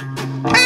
Ah!